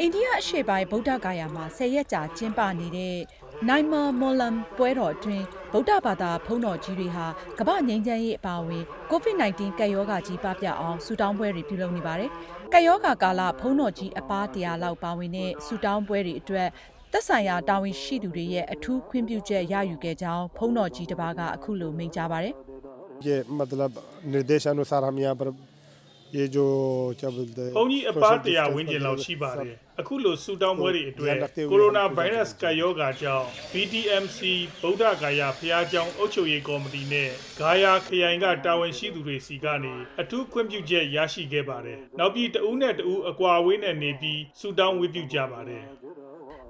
အိန္ဒိယအရှေ့ပိုင်းဗုဒ္ဓဂါယာမှာဆယ်ရက်ကြာကျင်းပနေတဲ့နိုင်မာမော်လမ်ပွဲတော်အတွင်းဗုဒ္ဓဘာသာဘုန်းတော်ကြီးတွေဟာကမ္ဘာငြိမ်းချမ်းရေးအပါအဝင် COVID-19 ကပ်ရောဂါကြီးပပျောက်အောင်ဆူတောင်းပွဲတွေပြုလုပ်နေပါတယ်။ကပ်ရောဂါကာလဘုန်းတော်ကြီးအပါးတရာလောက်ပါဝင်တဲ့ဆူတောင်းပွဲတွေအတွက်သက်ဆိုင်ရာတာဝန်ရှိသူတွေရဲ့အထူးခွင့်ပြုချက်ရယူခဲ့ကြောင်းဘုန်းတော်ကြီးတစ်ပါးကအခုလိုမိန့်ကြားပါတယ်။ ये मतलब निर्देश अनुसार हम यहाँ पर ရေဂျိုချဘုန်တဲ့ဘုန်းကြီးအပားတရားဝင်းကျင်လောက်ရှိပါတယ်အခုလိုဆူတောင်းပွဲတွေအတွက်ကိုရိုနာဗိုင်းရပ်စ်ကာယောဂါကြောင့် BTMC ဗုဒ္ဓဂါယာဖျားကျောင်းအုပ်ချုပ်ရေးကော်မတီနဲ့ဂါယာခရိုင်ကတာဝန်ရှိသူတွေစီကနေအထူးခွင့်ပြုချက်ရရှိခဲ့ပါတယ်နောက်ပြီးတဦးနဲ့တဦးအကွာအဝေးနဲ့နေပြီးဆူတောင်းဝေပြုကြပါတယ်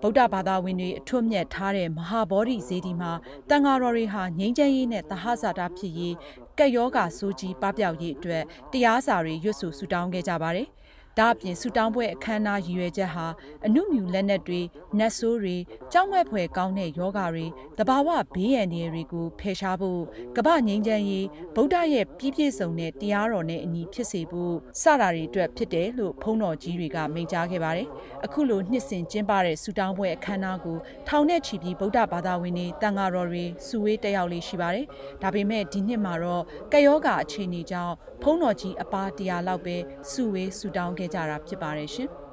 ဗုဒ္ဓဘာသာဝင်တွေအထွတ်မြတ်ထားတဲ့မဟာဗောဓိဇေဒီမှာတန်ဃာတော်တွေဟာငြိမ်းချမ်းရေးနဲ့သဟဇာတဖြစ်ရေးကက်ယောဂါဆိုးကြီးပပျောက်ရေးအတွက်တရားစာတွေရွတ်ဆိုဆူတောင်းခဲ့ကြပါတယ်။ ဒါအပြင်ဆူတောင်းပွဲအခမ်းအနားရည်ရွယ်ချက်ဟာအနုမြူလက်နက်တွေနတ်ဆိုးတွေကြောက်မက်ဖွယ်ကောင်းတဲ့ယောဂါတွေတဘာဝဘေးရန်တွေကိုဖယ်ရှားဖို့ကမ္ဘာငြိမ်းချမ်းရေးဗုဒ္ဓရဲ့ပြည့်ပြည့်စုံတဲ့တရားတော်နဲ့အညီဖြစ်စေဖို့စတာတွေအတွက်ဖြစ်တယ်လို့ဖုံးတော်ကြီးတွေကမိန့်ကြားခဲ့ပါတယ်။အခုလိုနှစ်စဉ်ကျင်းပတဲ့ဆူတောင်းပွဲအခမ်းအနားကိုထောင်နဲ့ချီပြီးဗုဒ္ဓဘာသာဝင်တွေတန်ဃာတော်တွေစုဝေးတက်ရောက်လေးရှိပါတယ်။ဒါပေမဲ့ဒီနှစ်မှာတော့ကယောဂအခြေအနေကြောင့်ဖုံးတော်ကြီးအပါတရားလောက်ပဲစုဝေးဆူတောင်းခဲ့ကြတာဖြစ်ပါတယ်ရှင်။